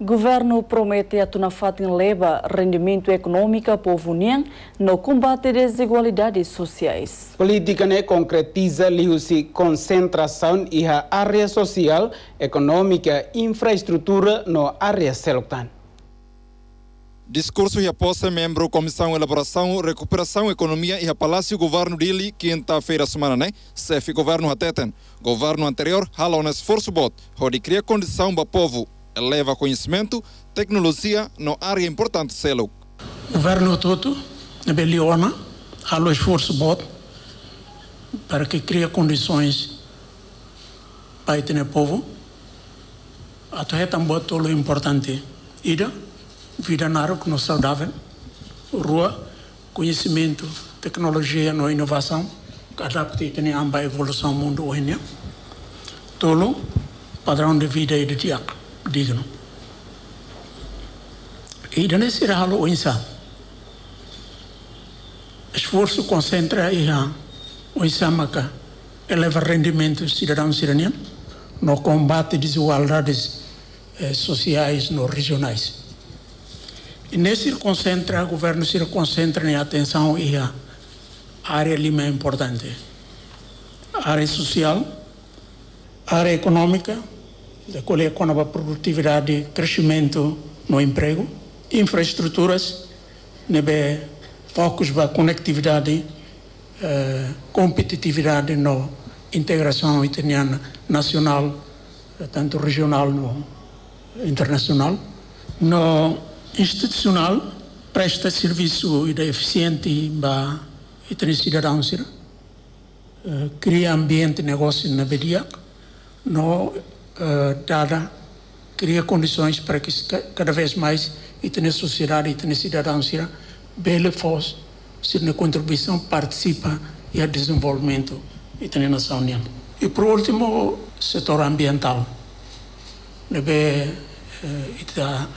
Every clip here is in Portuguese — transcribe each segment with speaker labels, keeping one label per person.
Speaker 1: Governo promete a tunafatin leva rendimento econômico povo união no combate às desigualdades sociais.
Speaker 2: Política né concretiza liu-se concentração e a área social, econômica e infraestrutura no área selotan.
Speaker 3: Discurso e após membro Comissão Elaboração, Recuperação, Economia e a Palácio Governo dele, quinta-feira semana, né? CEF Governo Hateten. Governo anterior, hala um esforço bot, onde cria condição para povo eleva conhecimento, tecnologia no área importante selo.
Speaker 4: Governo todo, na Beliona, há o esforço bot para que crie condições para o povo. Até é também todo importante. Ida, vida na área no saudável, rua, conhecimento, tecnologia no inovação, que adapte a evolução do mundo hoje. Tolo, padrão de vida e de diácono digno. Da nesse ralo o. Esforço concentra e a o insamaka eleva rendimento cidadão cidadão no combate desigualdades eh, sociais no regionais. E nesse concentra, o governo se concentra em atenção e a área lima importante. área social, área econômica, colher com a produtividade, crescimento no emprego, infraestruturas, nebe focos para conectividade, eh, competitividade no integração italiana nacional, eh, tanto regional no internacional. No institucional, presta serviço eficiente para os cidadãos, eh, cria ambiente de negócio na BDIAC, no uh, dada, cria condições para que cada vez mais e a sociedade e a cidadãos bele fosse se na contribuição participa e a desenvolvimento e a nação união. E por último, setor ambiental. Nebe uh,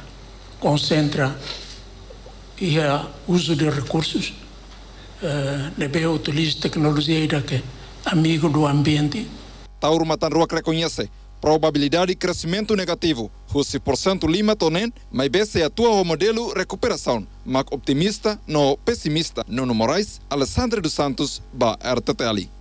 Speaker 4: concentra e o uso de recursos, uh, utiliza tecnologia que amigo do ambiente.
Speaker 3: Tauro Matanrua reconhece probabilidade de crescimento negativo. 11% Lima Tonen, mas bese atua o modelo recuperação, mas optimista no pessimista. Nuno Moraes, Alessandro dos Santos, ba RTT ali.